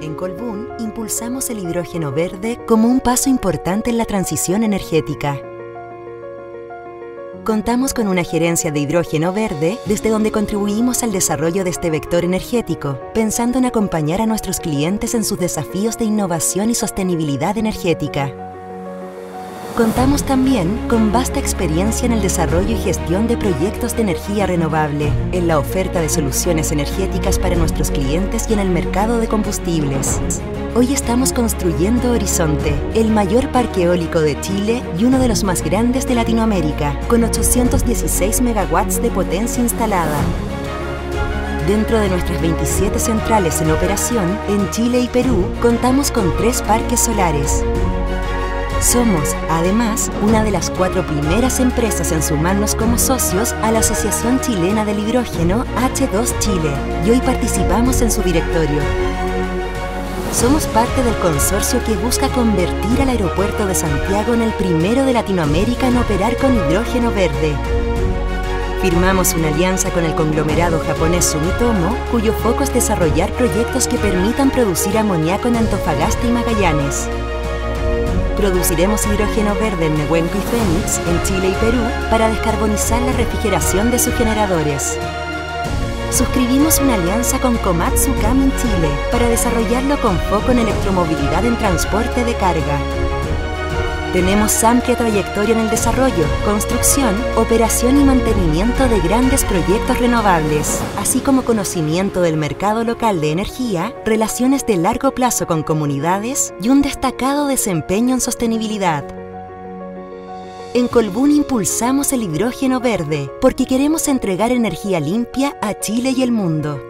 En Colbún impulsamos el hidrógeno verde como un paso importante en la transición energética. Contamos con una gerencia de hidrógeno verde desde donde contribuimos al desarrollo de este vector energético, pensando en acompañar a nuestros clientes en sus desafíos de innovación y sostenibilidad energética. Contamos también con vasta experiencia en el desarrollo y gestión de proyectos de energía renovable, en la oferta de soluciones energéticas para nuestros clientes y en el mercado de combustibles. Hoy estamos construyendo Horizonte, el mayor parque eólico de Chile y uno de los más grandes de Latinoamérica, con 816 megawatts de potencia instalada. Dentro de nuestras 27 centrales en operación, en Chile y Perú, contamos con tres parques solares, somos, además, una de las cuatro primeras empresas en sumarnos como socios a la Asociación Chilena del Hidrógeno H2 Chile y hoy participamos en su directorio. Somos parte del consorcio que busca convertir al aeropuerto de Santiago en el primero de Latinoamérica en operar con hidrógeno verde. Firmamos una alianza con el conglomerado japonés Sumitomo, cuyo foco es desarrollar proyectos que permitan producir amoníaco en Antofagasta y Magallanes. Produciremos hidrógeno verde en Nehuenco y Fénix, en Chile y Perú, para descarbonizar la refrigeración de sus generadores. Suscribimos una alianza con Komatsu Kamin Chile para desarrollarlo con foco en electromovilidad en transporte de carga. Tenemos amplia trayectoria en el desarrollo, construcción, operación y mantenimiento de grandes proyectos renovables, así como conocimiento del mercado local de energía, relaciones de largo plazo con comunidades y un destacado desempeño en sostenibilidad. En Colbún impulsamos el hidrógeno verde porque queremos entregar energía limpia a Chile y el mundo.